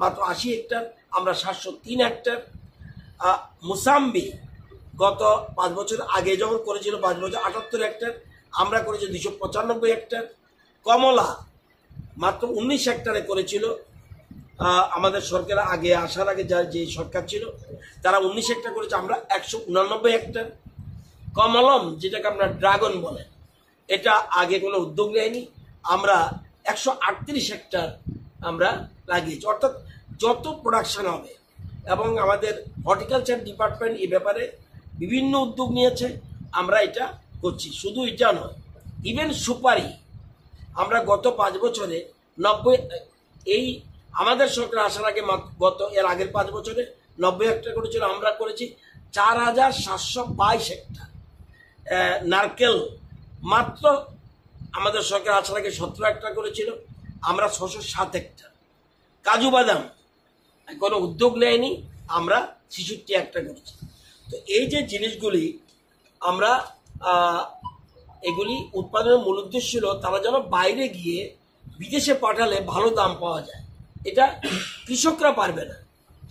মাত্র আশি হেক্টর, আমরা সাতশো তিন হেক্টর। মুসাম্বি গত পাঁচ বছর আগে যখন করেছিল, পাঁচ বছর আটাত্তর হেক্টর, আমরা করেছি দুশো পঁচানব্বই হেক্টর। কমলা মাত্র উনিশ হেক্টরে করেছিল। আমাদের সরকার আগে আসার আগে যা, যে সরকার ছিল, তারা উনিশ হেক্টর করেছে, আমরা একশো উনানব্বই হেক্টর। কমলম, যেটাকে আমরা ড্রাগন বলেন এটা আগে কোনো উদ্যোগ নেয়নি। আমরা একশো আটত্রিশ হেক্টর আমরা লাগিয়েছি। অর্থাৎ যত প্রোডাকশন হবে এবং আমাদের হর্টিকালচার ডিপার্টমেন্ট এই ব্যাপারে বিভিন্ন উদ্যোগ নিয়েছে, আমরা এটা করছি। শুধু এটা নয় ইভেন সুপারি, আমরা গত পাঁচ বছরে নব্বই, এই আমাদের সরকার আসার আগে গত, এর আগের পাঁচ বছরে নব্বই হেক্টর করেছিল আমরা করেছি চার হাজার সাতশো বাইশ হেক্টর নারকেল মাত্র আমাদের সরকার আসার আগে সতেরো হেক্টর করেছিল। আমরা ছশো সাত হেক্টর কাজু বাদাম, কোনো উদ্যোগ নেয়নি, আমরা ছেষট্টি হেক্টর করেছি। তো এই যে জিনিসগুলি আমরা এগুলি উৎপাদনের মূল উদ্দেশ্য ছিল তারা যেন বাইরে গিয়ে বিদেশে পাঠালে ভালো দাম পাওয়া যায়। এটা কৃষকরা পারবে না।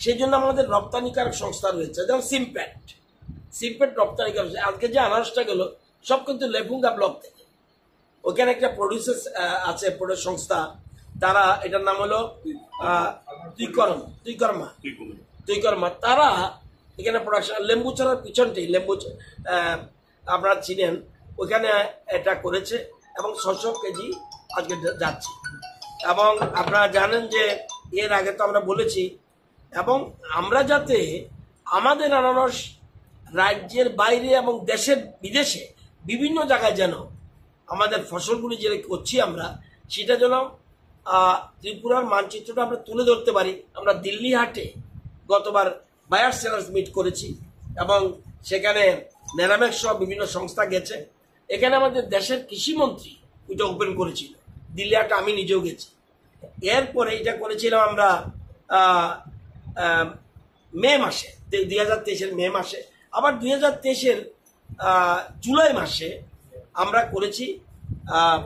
সেই জন্য আমাদের রপ্তানিকারক সংস্থা রয়েছে, যেমন সিমপ্যাট সিমপ্যাট রপ্তানিকারক, আজকে যে আনারসটা গেল, সব কিন্তু লেফুঙ্গা ব্লক থেকে। ওখানে একটা প্রডিউসার আছে প্রডিউস সংস্থা। তারা, এটার নাম হলো তুইকর্ম তুইকর্মা তারা এখানে প্রোডাকশন লেম্বু ছাড়ার পিছনটি, লেম্বু আপনারা চিনেন, ওখানে এটা করেছে এবং ছশো কেজি আজকে যাচ্ছে। এবং আপনারা জানেন যে এর আগে তো আমরা বলেছি, এবং আমরা যাতে আমাদের আনারস রাজ্যের বাইরে এবং দেশের বিদেশে বিভিন্ন জায়গায় যেন আমাদের ফসলগুলি যেটা করছি আমরা, সেটা যেন ত্রিপুরার মানচিত্রটা আমরা তুলে ধরতে পারি। আমরা দিল্লি হাটে গতবার বায়ার সেলার্স মিট করেছি এবং সেখানে নেরামেক সহ বিভিন্ন সংস্থা গেছে। এখানে আমাদের দেশের কৃষিমন্ত্রী ওইটা ওপেন করেছিল। দিল্লি হাটে আমি নিজেও গেছি। এরপরে এটা করেছিলাম আমরা মে মাসে দুই হাজার তেইশের মে মাসে। আবার দুই হাজার তেইশের জুলাই মাসে আমরা করেছি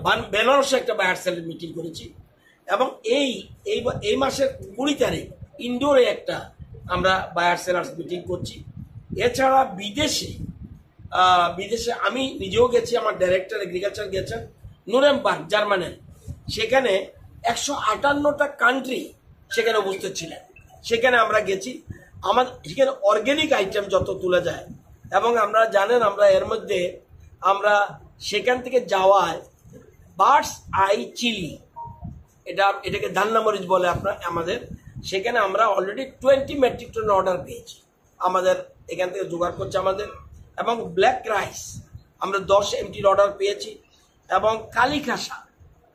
বান- বেনারসে একটা বায়ার সেলের মিটিং করেছি। এবং এই এই মাসের কুড়ি তারিখ ইন্ডোরে একটা আমরা বায়ার সেলার্স মিটিং করছি। এছাড়া বিদেশে বিদেশে আমি নিজেও গেছি, আমার ডাইরেক্টর এগ্রিকালচার গেছেন নুরেমবার্গ জার্মানের সেখানে একশো আটান্নটা কান্ট্রি সেখানে উপস্থিত ছিলেন। সেখানে আমরা গেছি। আমার সেখানে অর্গ্যানিক আইটেম যত তুলে যায়, এবং আমরা জানেন আমরা এর মধ্যে আমরা সেখান থেকে যাওয়ায় বার্ডস আই চিলি। এটা, এটাকে ধান্না মরিচ বলে আপনার, আমাদের। সেখানে আমরা already twenty metric ton order পেয়েছি। আমাদের এখান থেকে জোগাড় করছে আমাদের। এবং ব্ল্যাক রাইস আমরা দশ এমটির অর্ডার পেয়েছি। এবং কালিখাসা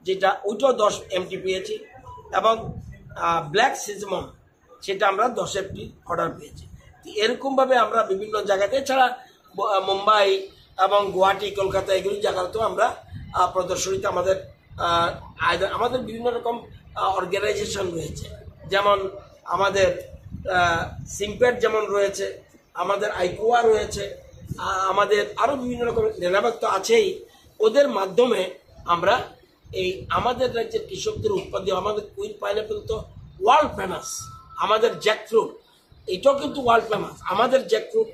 যেটা, ওইটাও দশ এমটি পেয়েছি। এবং ব্ল্যাক সিজমম সেটা আমরা দশ এমটি অর্ডার পেয়েছি। এরকমভাবে আমরা বিভিন্ন জায়গাতে এছাড়া মুম্বাই এবং গুয়াহাটি, কলকাতা এগুলি জায়গাতেও আমরা প্রদর্শনীতে আমাদের আয়দা- আমাদের বিভিন্ন রকম অর্গানাইজেশন রয়েছে। যেমন আমাদের সিম্পেট যেমন রয়েছে, আমাদের আইকোয়া রয়েছে আমাদের আরও বিভিন্ন রকম নেনাবাগ তো আছেই। ওদের মাধ্যমে আমরা এই আমাদের রাজ্যের কৃষকদের উৎপাদিত আমাদের কুইন পাইনাপেল তো ওয়ার্ল্ড ফেমাস আমাদের জ্যাকফ্রুট এটাও কিন্তু ওয়ার্ল্ড ফেমাস আমাদের জ্যাকফ্রুট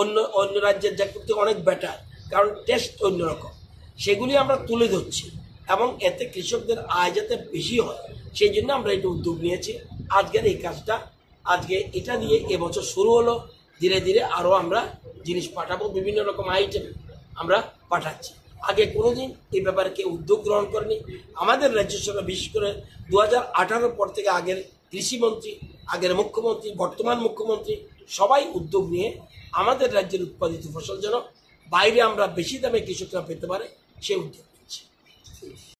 অন্য অন্য রাজ্যের জ্যাকফ্রুট থেকে অনেক বেটার কারণ টেস্ট অন্যরকম। সেগুলি আমরা তুলে ধরছি এবং এতে কৃষকদের আয় যাতে বেশি হয়, সেই জন্য আমরা এটা উদ্যোগ নিয়েছি। আজকের এই কাজটা, আজকে এটা দিয়ে এবছর শুরু হলো। ধীরে ধীরে আরও আমরা জিনিস পাঠাবো, বিভিন্ন রকম আইটেম আমরা পাঠাচ্ছি। আগে কোনো দিন এই ব্যাপারে কেউ উদ্যোগ গ্রহণ করেনি। আমাদের রাজ্য সরকার, বিশেষ করে দু হাজার পর থেকে আগের কৃষিমন্ত্রী আগের মুখ্যমন্ত্রী, বর্তমান মুখ্যমন্ত্রী, সবাই উদ্যোগ নিয়ে আমাদের রাজ্যের উৎপাদিত ফসল যেন বাইরে আমরা বেশি দামে কৃষকরা পেতে পারে, সে উদ্যোগ